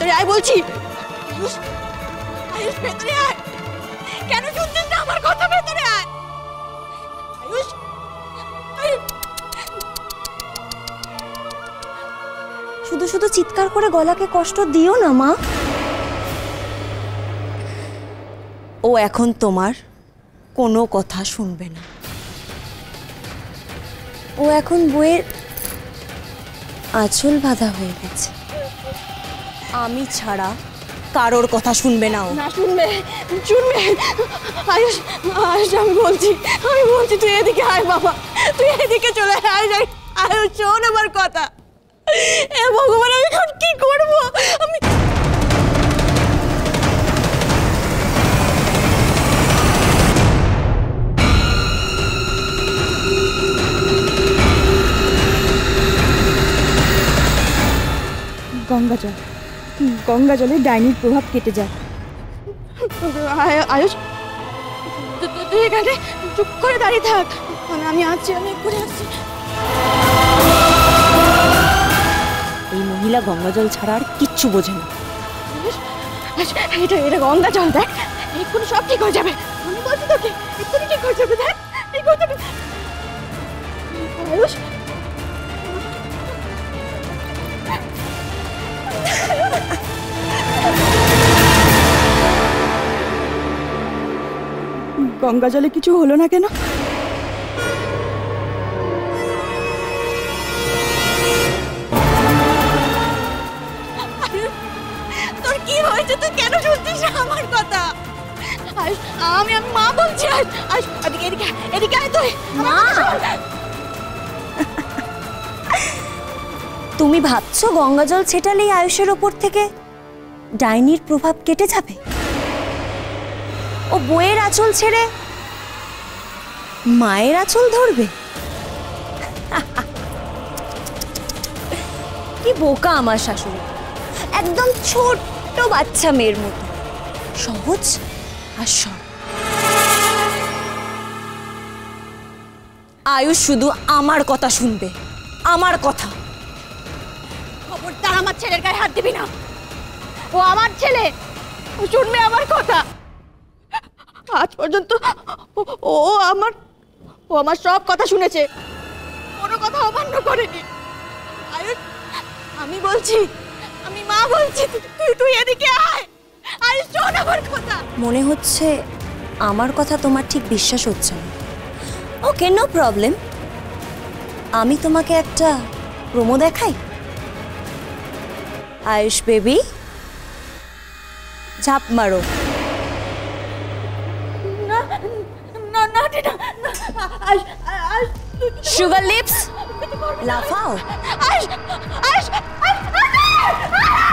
ভেতরে আয় বলছি। আয়ুষ ভেতরে আয়। কেন শুনছিস না আমার কথা ভেতরে আয়। আয়ুষ। শুধু শুধু চিৎকার করে গলাকে কষ্ট দিও না মা। ও এখন তোমার কোনো কথা শুনবে না। ও এখন বইয়ের আঁচল বাঁধা হয়ে গেছে। আমি ছাড়া কারোর কথা শুনবে না ও। না শুনবে শুনবে। আয়ুষ আয়ুষ, আমি বলছি আমি বলছি, তুই এদিকে আয় বাবা। তুই এদিকে চলে আয় যাই আয়- আয়ুষ, শোন আমার কথা। এ গঙ্গা জলে ডাইনির প্রভাব কেটে যায়। আয়- আয়ুষ তুই এখানে চুপ করে দাঁড়িয়ে থাক। মানে আমি আসছি আমি এক্ষুনি আসছি। এই মহিলা গঙ্গাজল ছাড়া আর কিচ্ছু বোঝে না। এটা এটা গঙ্গা জল দেখ। এক্ষুনি সব ঠিক হয়ে যাবে। আমি বলছি তোকে এক্ষুনি ঠিক হয়ে যাবে দেখ। ঠিক হয়ে যাবে আয়ুষ গঙ্গা জলে কিছু হলো না কেন? তোর কি হয়েছে? তুই কেন শুনছিস আমার কথা? আমি আমি মা বলছি আয়ুষ এদিকে এদিকে আয়, এদিকে আয় তুই। মা! তুমি ভাবছ গঙ্গাজল ছেটালেই আয়ুষের ওপর থেকে ডাইনির প্রভাব কেটে যাবে? ও বইয়ের আঁচল ছেড়ে মায়ের আঁচল ধরবে? কি বোকা আমার শাশুড়ি। একদম ছোট্ট বাচ্চা মেয়ের মতো। সহজ আর সরল। আয়ুষ শুধু আমার কথা শুনবে, আমার কথা। খবরদার আমার ছেলের গায়ে হাত দিবি না। ও আমার ছেলে শুনবে আমার কথা। আজ পর্যন্ত ও- আমার, ও আমার সব কথা শুনেছে। কোনো কথা অমান্য করেনি। আমি বলছি, আমি মা বলছি তুই- তুই এদিকে আয়। আয়ুষ, শোন আমার কথা। মনে হচ্ছে আমার কথা তোমার ঠিক বিশ্বাস হচ্ছে না। ওকে নো প্রবলেম আমি তোমাকে একটা প্রোমো দেখাই। আয়ুষ বেবি, ঝাপ মারো না না না টিনা না,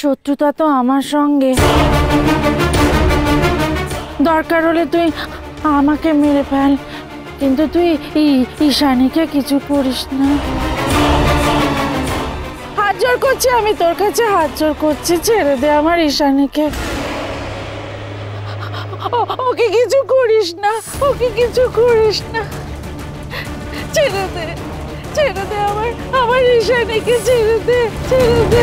শত্রুতা তো আমার সঙ্গে। দরকার হলে তুই আমাকে মেরে ফেল। কিন্তু তুই ঈশানীকে কিছু করিস না। হাত জোর করছি আমি, তোর কাছে হাত জোর করছি, ছেড়ে দে আমার ঈশানীকে। ওকে কিছু করিস না, ওকে কিছু করিস না। ছেড়ে দে ছেড়ে দে আমার আমার ঈশানীকে ছেড়ে দে ছেড়ে দে।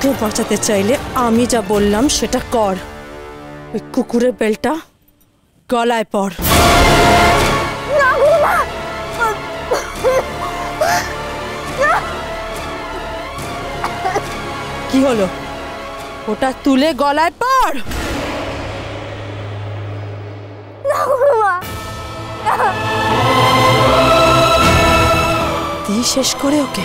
ওকে বাঁচাতে চাইলে আমি যা বললাম সেটা কর। ওই কুকুরের বেলটা গলায় পর কি হলো? ওটা তুলে গলায় পর দিয়ে শেষ করে ওকে।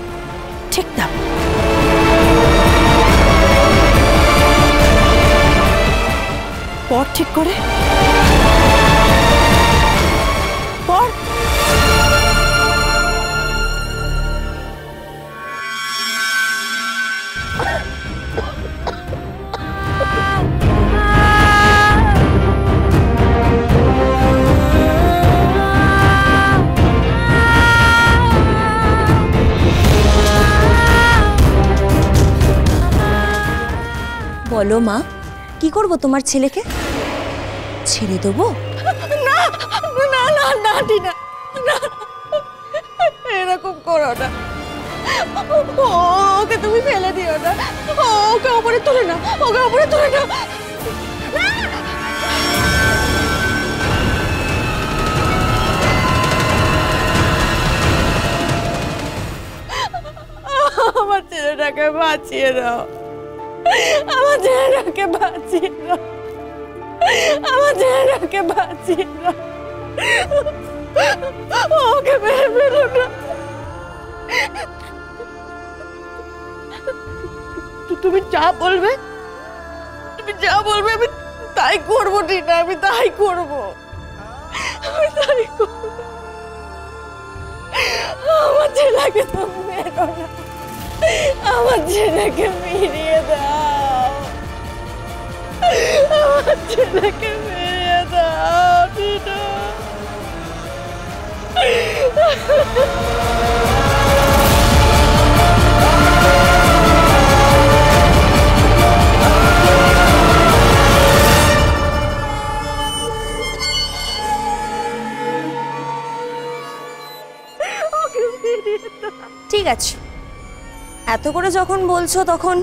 পর ঠিক করে। পর। বলো মা কি করব তোমার ছেলেকে? ছেড়ে দেবো? না না না না, টিনা, না। এরকম করো না। ওকে তুমি ফেলে দিও না। ওকে ওপরে তুলে না ওকে ওপরে তুলে না আমার ছেলেটাকে বাঁচিয়ে দাও। আমার বাঁচিয়ে দাও আমার বাঁচিয়ে দাও ওকে তুমি যা বলবে, তুমি যা বলবে, আমি তাই করব, টিনা, আমি তাই করব। আমি তাই করব। আমার ছেলেকে তুমি মেরো না। ಅಜ್ಜನಕ್ಕೆ ಮೀರಿಯದ ಅಜ್ಜನಕ್ಕೆ ಮೀರಿಯದ ನೀನು ঠিক আছে এত করে যখন বলছো তখন